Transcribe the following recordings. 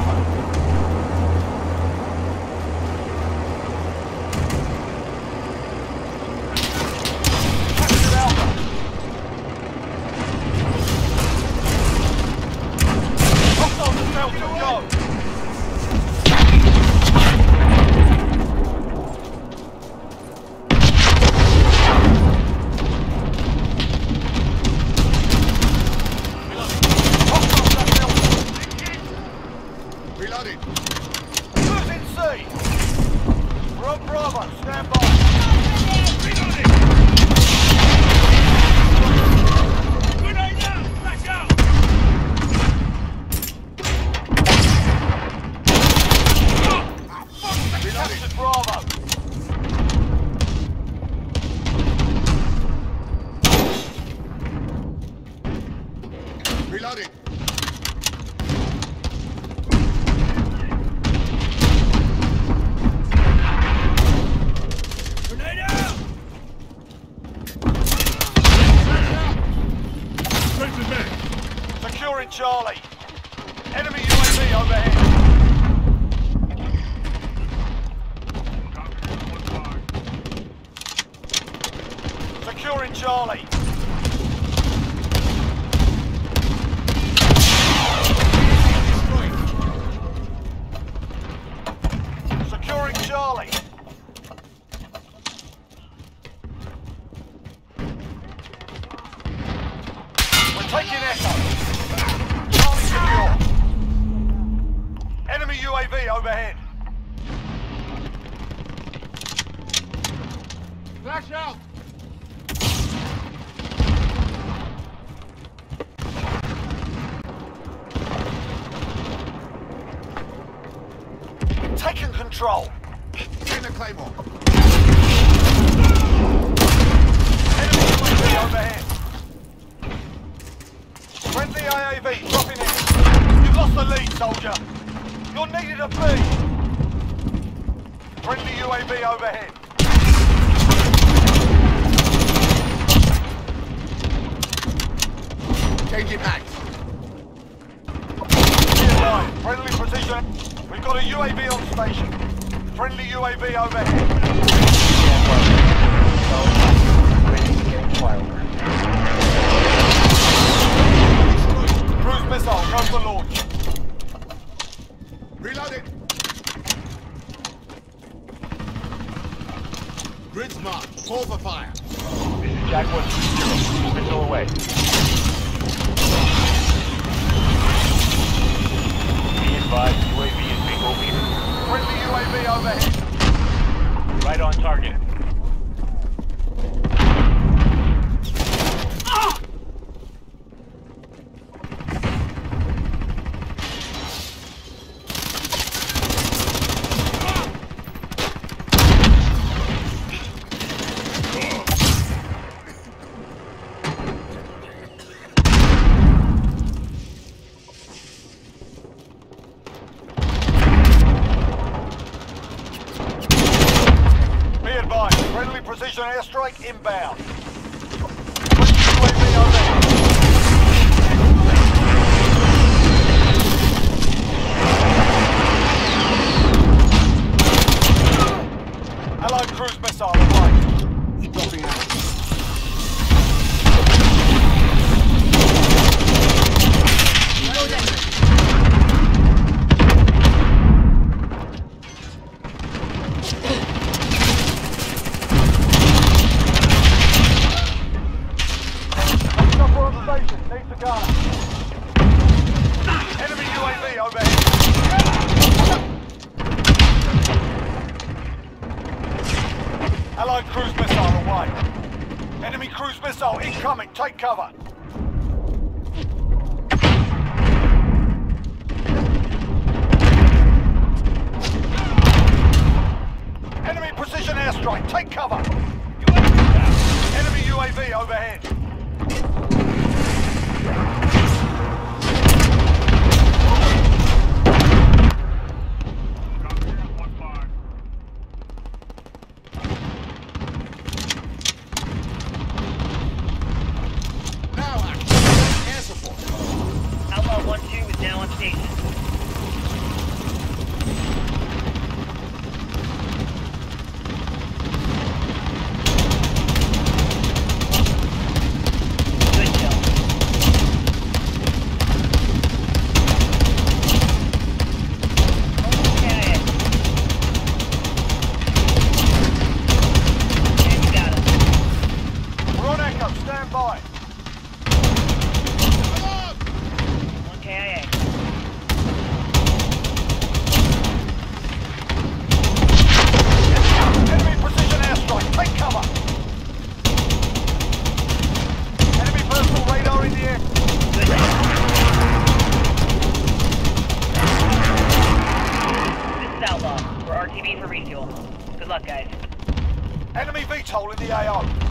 Alpha. Reloading. Cruising C. Rob Bravo, stand by. Reloading. Charlie. We're taking Echo. Charlie secure. Enemy UAV overhead. Flash out. Taking control. In the Claymore. Enemy UAV overhead. Friendly AAV dropping in. You've lost the lead, soldier. You're needed at B. Friendly UAV overhead. Changing mags. Friendly precision. We've got a UAV on station. Friendly UAV overhead. Enemy UAV overhead. Allied cruise missile away. Enemy cruise missile incoming, take cover. Enemy precision airstrike, take cover. Enemy UAV overhead. We're RTB for refuel. Good luck, guys. Enemy VTOL in the AO.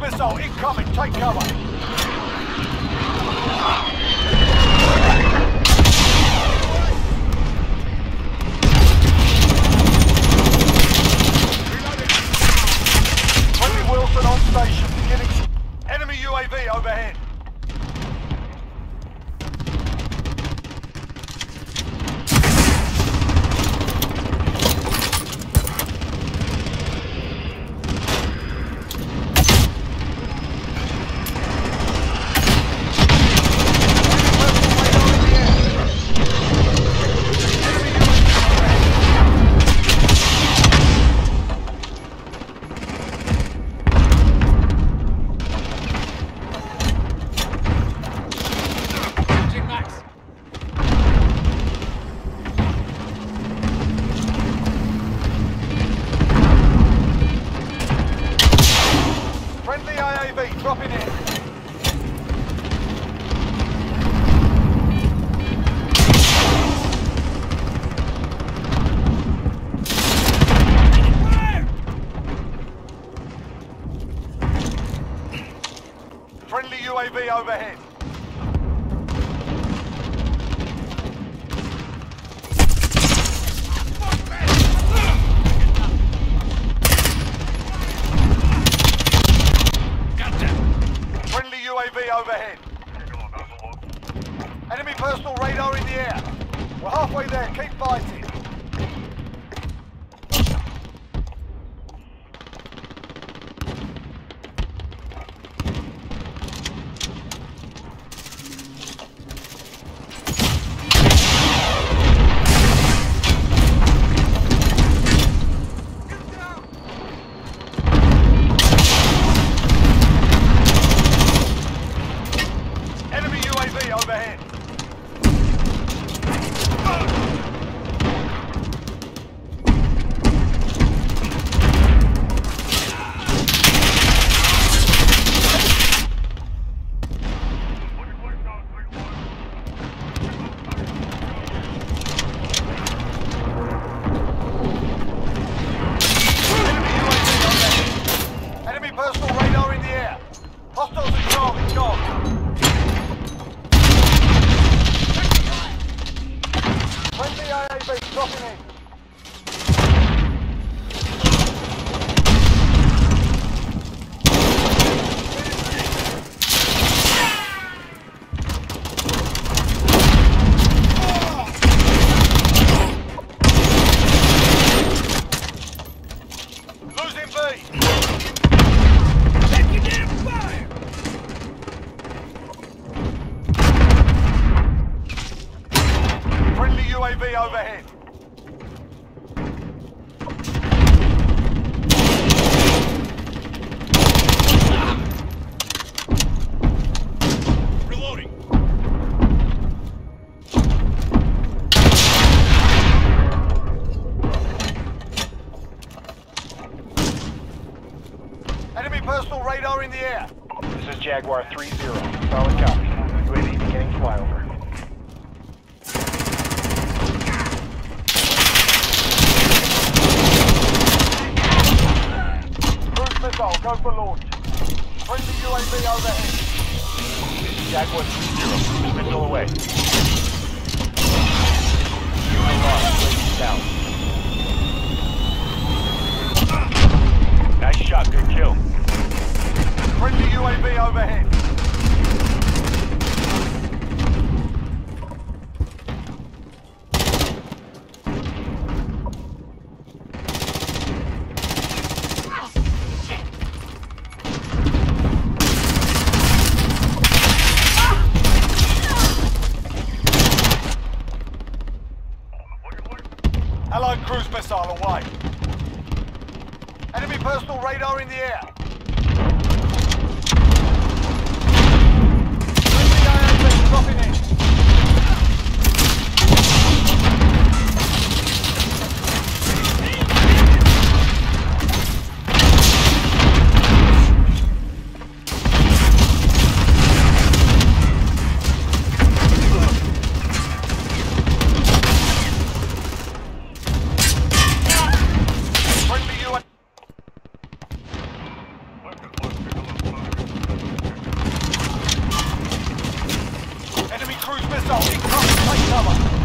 missile incoming, take cover! overhead. Enemy personal radar in the air. This is Jaguar 3-0. Solid copy. UAV beginning flyover. Cruise missile, go for launch. Bring the UAV overhead. This is Jaguar 3-0. Cruise missile away. UAV down. 倒敵イダー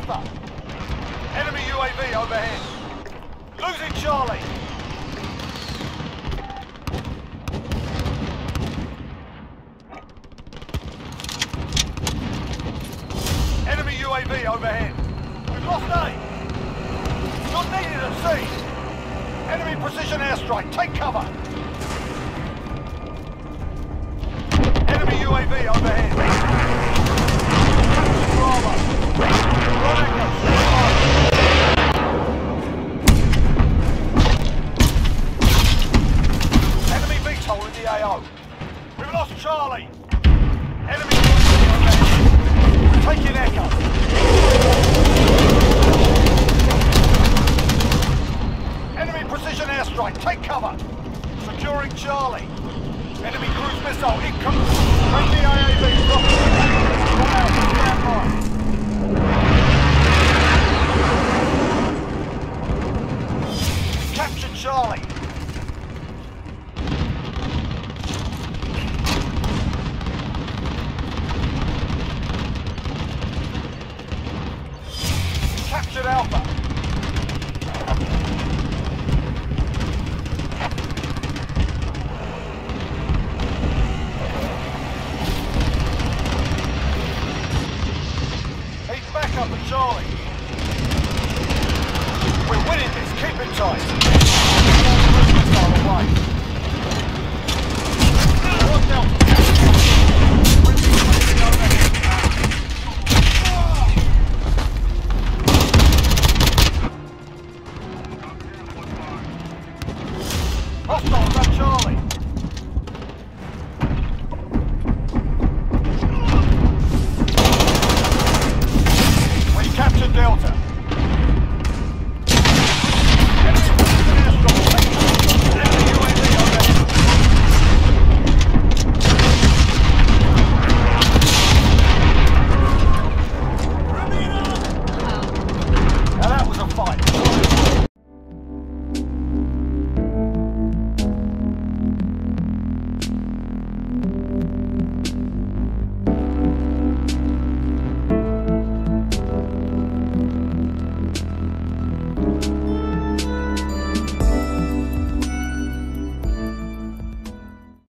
Alpha. Enemy UAV overhead. Losing Charlie. Enemy UAV overhead. We've lost A. Not needed at C. Enemy precision airstrike. Take cover. Enemy UAV overhead. Right. volley.